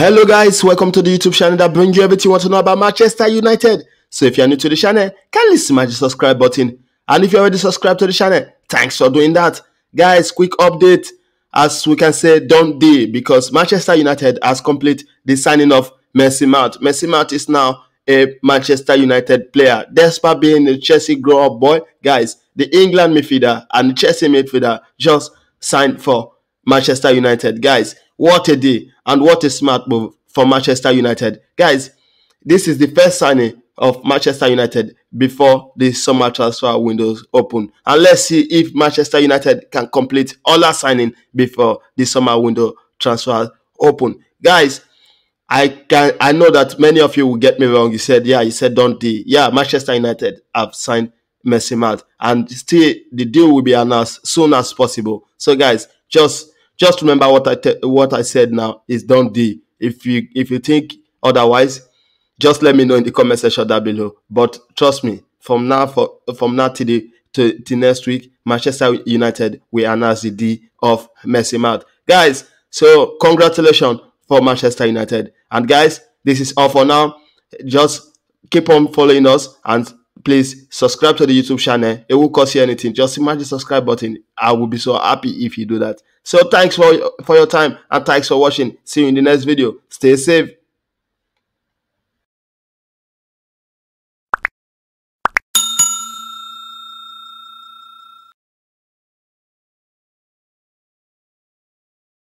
Hello guys, welcome to the YouTube channel that brings you everything you want to know about Manchester United. So if you're new to the channel, kindly smash the subscribe button. And if you're already subscribed to the channel, thanks for doing that. Guys, quick update. As we can say, don't be because Manchester United has completed the signing of Mason Mount. Mason Mount is now a Manchester United player. Despite being a Chelsea grow-up boy, guys, the England midfielder and Chelsea midfielder just signed for Manchester United. Guys, what a day and what a smart move for Manchester United. Guys, this is the first signing of Manchester United before the summer transfer windows open. And let's see if Manchester United can complete all our signing before the summer window transfer open. Guys, I can I know that many of you will get me wrong. You said, yeah, you said don't deal. Yeah, Manchester United have signed Mason Mount and still the deal will be announced soon as possible. So guys, just just remember what I te- what I said now is don't do. If you if you think otherwise, just let me know in the comment section down below. But trust me, from now for from now to the to, to next week, Manchester United will announce the deal of Mason Mount. Guys, so congratulations for Manchester United. And guys, this is all for now. Just keep on following us and please subscribe to the YouTube channel. It will cost you anything. Just smash the subscribe button. I will be so happy if you do that. So thanks for, for your time and thanks for watching. See you in the next video. Stay safe.